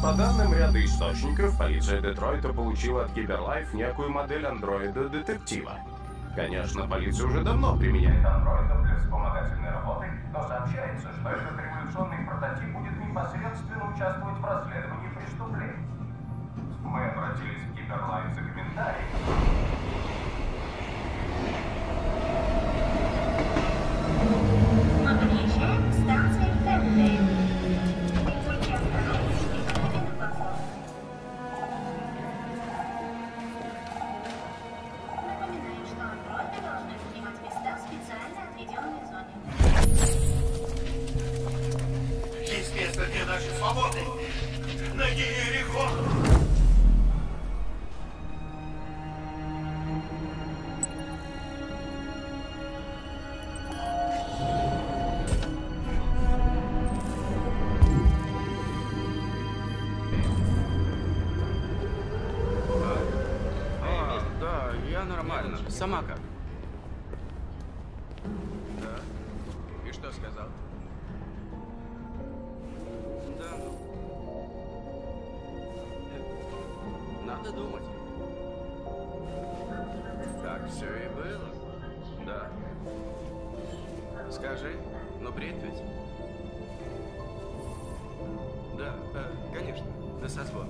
По данным ряда источников, полиция Детройта получила от Киберлайф некую модель андроида-детектива. Конечно, полиция уже давно применяет андроидов для вспомогательной работы, но сообщается, что этот революционный прототип будет непосредственно участвовать в расследовании преступлений. Мы обратились в Киберлайф за комментарием. Подъезжаем к Сама как? Да. И что сказал? Да, ну. э, Надо думать. Так все и было. Да. Скажи, ну бред ведь? Да, э, конечно. На созвон.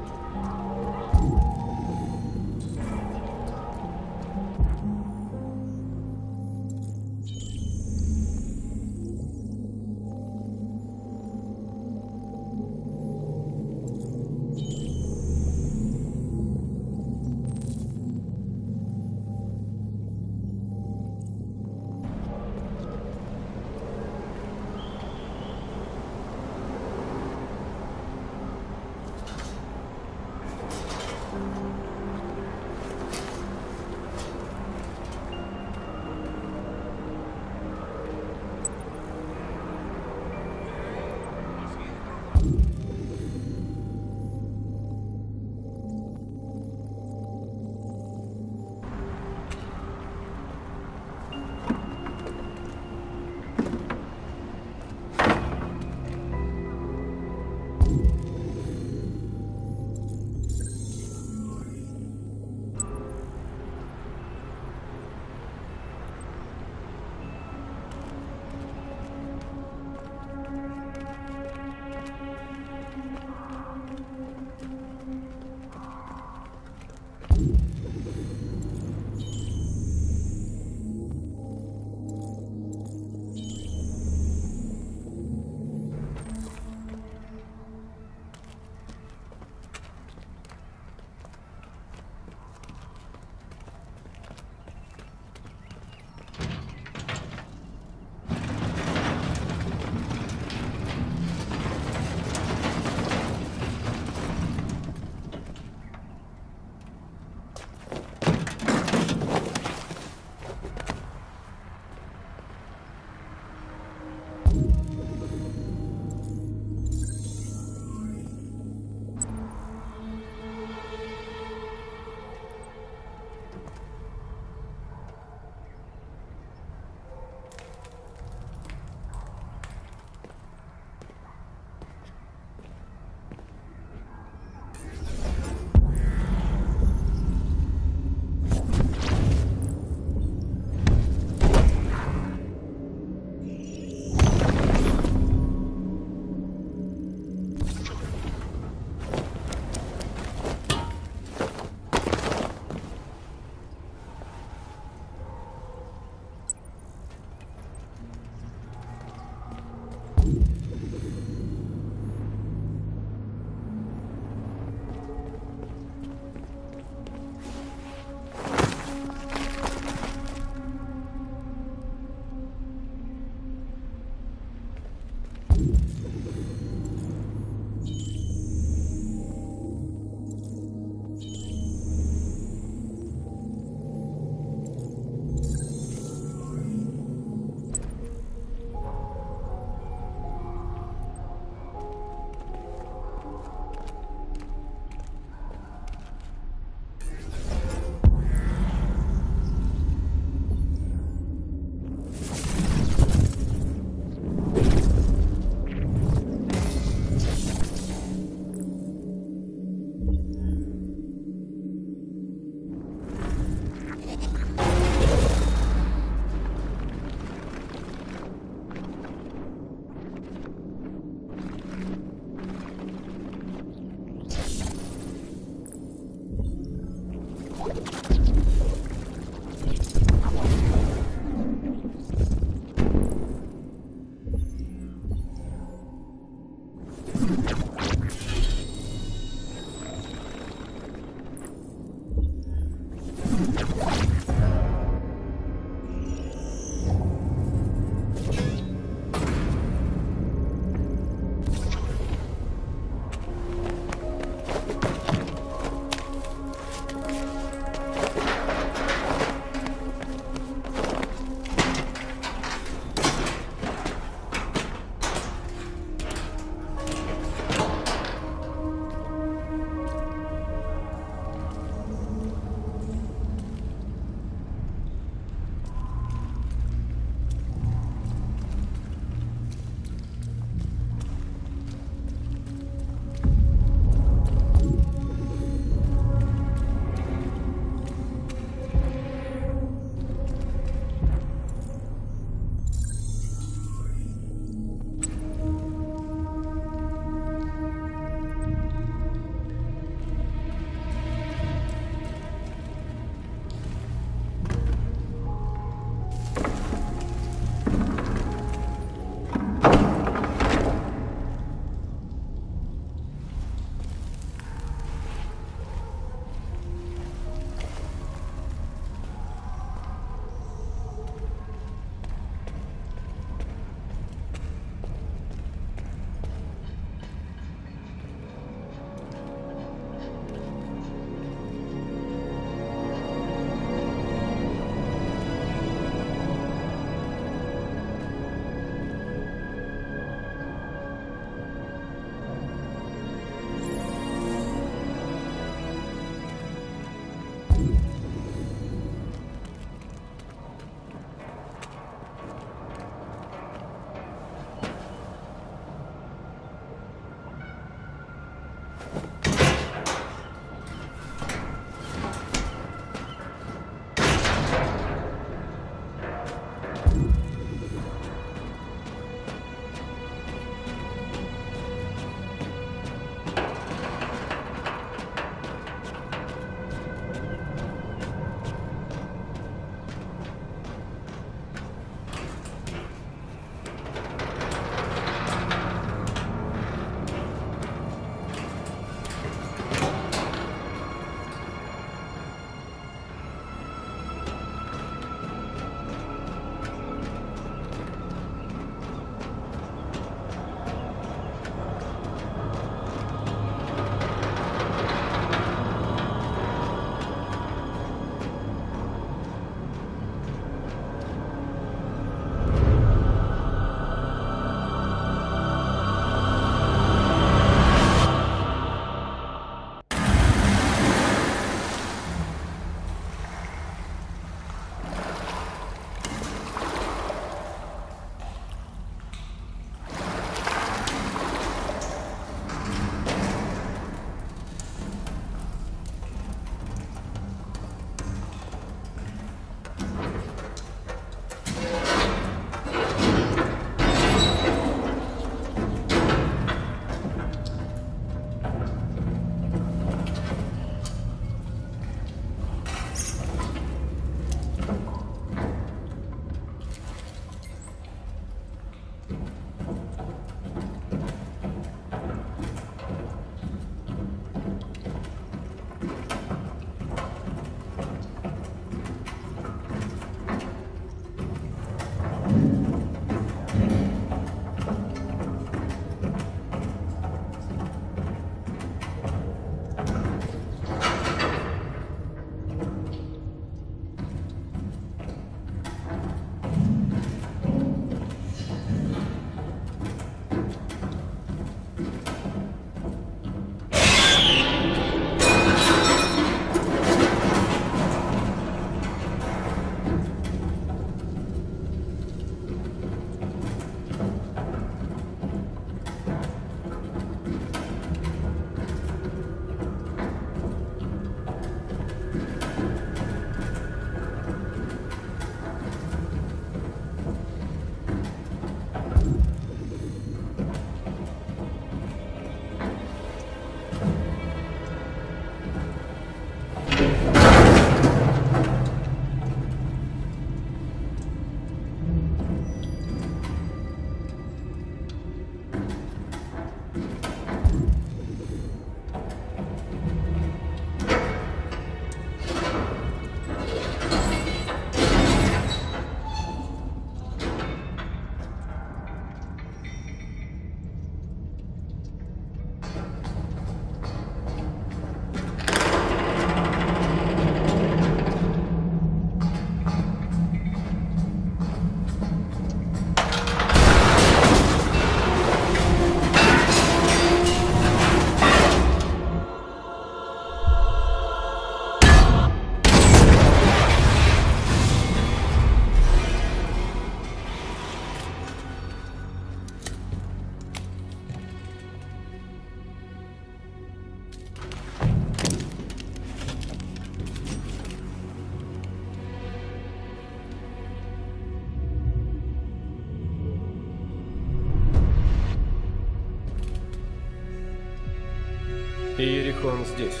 Иерихон здесь.